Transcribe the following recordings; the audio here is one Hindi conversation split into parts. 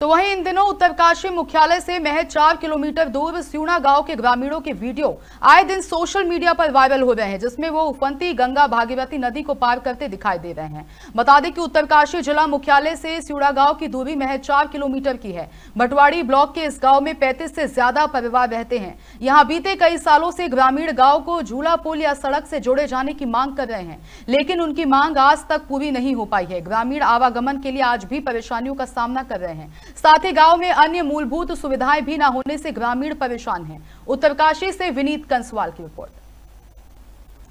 तो वहीं इन दिनों उत्तरकाशी मुख्यालय से महज चार किलोमीटर दूर स्यूणा गाँव के ग्रामीणों के वीडियो आए दिन सोशल मीडिया पर वायरल हो रहे हैं, जिसमें वो उफंती गंगा भागीरथी नदी को पार करते दिखाई दे रहे हैं। बता दें कि उत्तरकाशी जिला मुख्यालय से स्यूणा गाँव की दूरी महज चार किलोमीटर की है। बटवाड़ी ब्लॉक के इस गाँव में पैंतीस से ज़्यादा परिवार रहते हैं। यहाँ बीते कई सालों से ग्रामीण गाँव को झूला पुल या सड़क से जोड़े जाने की मांग कर रहे हैं, लेकिन उनकी मांग आज तक पूरी नहीं हो पाई है। ग्रामीण आवागमन के लिए आज भी परेशानियों का सामना कर रहे हैं। साथ ही गाँव में अन्य मूलभूत सुविधाएँ भी न होने से ग्रामीण परेशान हैं। उत्तरकाशी से विनीत कंसवाल की रिपोर्ट।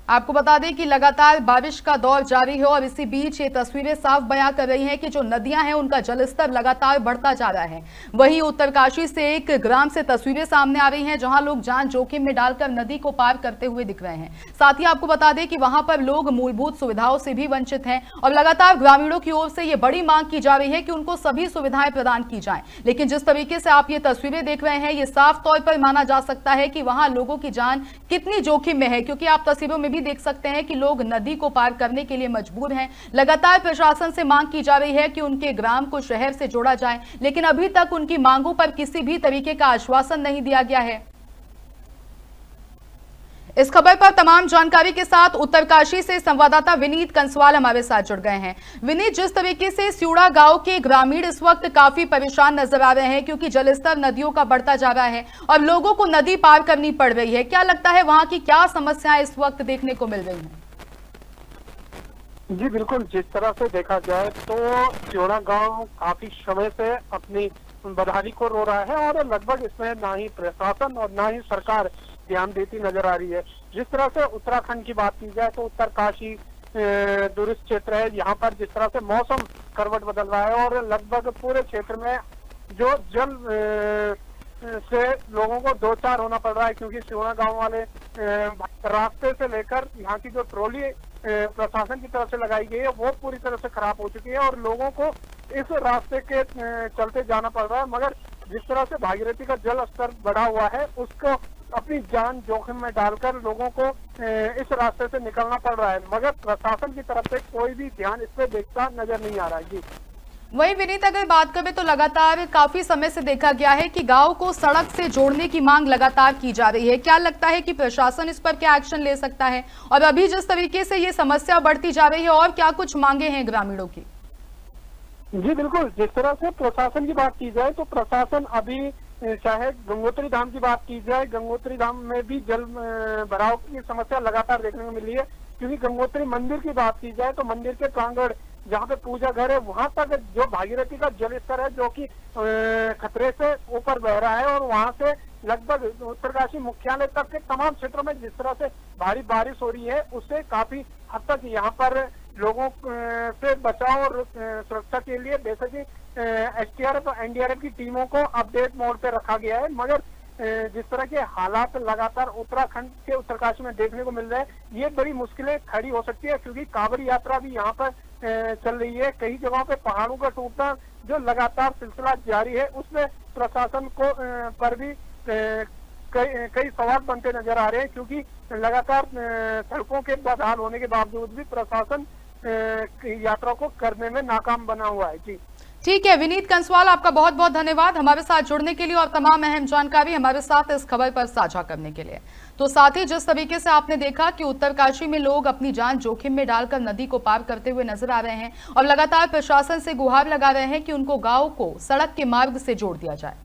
आपको बता दें कि लगातार बारिश का दौर जारी है और इसी बीच ये तस्वीरें साफ़ बयां कर रही हैं कि जो नदियाँ हैं, उनका जलस्तर लगातार बढ़ता जा रहा है। वहीं उत्तरकाशी से एक ग्राम से तस्वीरें सामने आ रही हैं, जहाँ लोग जान जोखिम में डालकर नदी को पार करते हुए दिख रहे हैं। साथ ही आपको बता दें कि वहाँ पर लोग मूलभूत सुविधाओं से भी वंचित हैं और लगातार ग्रामीणों की ओर से ये बड़ी मांग की जा रही है कि उनको सभी सुविधाएँ प्रदान की जाए। लेकिन जिस तरीके से आप ये तस्वीरें देख रहे हैं, ये साफ़ तौर पर माना जा सकता है कि वहाँ लोगों की जान कितनी जोखिम में है, क्योंकि आप तस्वीरों में भी देख सकते हैं कि लोग नदी को पार करने के लिए मजबूर हैं। लगातार प्रशासन से मांग की जा रही है कि उनके ग्राम को शहर से जोड़ा जाए, लेकिन अभी तक उनकी मांगों पर किसी भी तरीके का आश्वासन नहीं दिया गया है। इस खबर पर तमाम जानकारी के साथ उत्तरकाशी से संवाददाता विनीत कंसवाल हमारे साथ जुड़ गए हैं। विनीत, जिस तरीके से स्यूड़ा गाँव के ग्रामीण इस वक्त काफ़ी परेशान नज़र आ रहे हैं क्योंकि जलस्तर नदियों का बढ़ता जा रहा है और लोगों को नदी पार करनी पड़ रही है, क्या लगता है वहाँ की क्या समस्याएँ इस वक्त देखने को मिल रही है? जी, बिल्कुल, जिस तरह से देखा जाए तो स्यूड़ा गाँव काफ़ी समय से अपनी बदहाली को रो रहा है और लगभग इसमें ना ही प्रशासन और ना ही सरकार ध्यान देती नज़र आ रही है। जिस तरह से उत्तराखंड की बात की जाए तो उत्तरकाशी दूरिस्ट क्षेत्र है। यहाँ पर जिस तरह से मौसम करवट बदल रहा है और लगभग पूरे क्षेत्र में जो जल से लोगों को दो चार होना पड़ रहा है, क्योंकि सिवना गाँव वाले रास्ते से लेकर यहाँ की जो ट्रॉली प्रशासन की तरफ़ से लगाई गई है, वो पूरी तरह से खराब हो चुकी है और लोगों को इस रास्ते के चलते जाना पड़ रहा है। मगर जिस तरह से भागीरथी का जल स्तर बढ़ा हुआ है, उसको अपनी जान जोखिम में डालकर लोगों को इस रास्ते से निकलना पड़ रहा है। मगर प्रशासन की तरफ़ से कोई भी ध्यान इस पर देखता नज़र नहीं आ रहा है। जी। वही विनीत अगर बात करें तो लगातार काफ़ी समय से देखा गया है कि गाँव को सड़क से जोड़ने की मांग लगातार की जा रही है। क्या लगता है कि प्रशासन इस पर क्या एक्शन ले सकता है? और अभी जिस तरीके से ये समस्या बढ़ती जा रही है और क्या कुछ मांगे हैं ग्रामीणों की? जी बिल्कुल। जिस तरह से प्रशासन की बात की जाए तो प्रशासन अभी चाहे गंगोत्री धाम की बात की जाए, गंगोत्री धाम में भी जल भराव की समस्या लगातार देखने को मिली है। क्योंकि गंगोत्री मंदिर की बात की जाए तो मंदिर के प्रांगण जहाँ पे पूजा घर है, वहाँ तक जो भागीरथी का जल स्तर है, जो कि खतरे से ऊपर बह रहा है, और वहाँ से लगभग उत्तरकाशी मुख्यालय तक के तमाम क्षेत्रों में जिस तरह से भारी बारिश हो रही है, उससे काफ़ी हद तक यहाँ पर लोगों से बचाव और सुरक्षा के लिए बेसिकली एसटीआरएफ और एनडीआरएफ की टीमों को अपडेट मोड पे रखा गया है, मगर जिस तरह के हालात लगातार उत्तराखंड के उत्तरकाशी में देखने को मिल रहे हैं, ये बड़ी मुश्किलें खड़ी हो सकती है, क्योंकि कांवड़ी यात्रा भी यहाँ पर चल रही है। कई जगहों पे पहाड़ों का टूटना जो लगातार सिलसिला जारी है, उसमें प्रशासन को पर भी कई कई सवाल बनते नज़र आ रहे हैं, क्योंकि लगातार सड़कों के बदहाल होने के बावजूद भी प्रशासन यात्रा को करने में नाकाम बना हुआ है। जी। ठीक है, विनीत कंसवाल, आपका बहुत बहुत धन्यवाद। हमारे साथ जुड़ने के लिए और तमाम अहम जानकारी हमारे साथ इस खबर पर साझा करने के लिए। तो साथ ही जिस तरीके से आपने देखा कि उत्तरकाशी में लोग अपनी जान जोखिम में डालकर नदी को पार करते हुए नज़र आ रहे हैं और लगातार प्रशासन से गुहार लगा रहे हैं कि उनको गाँव को सड़क के मार्ग से जोड़ दिया जाए।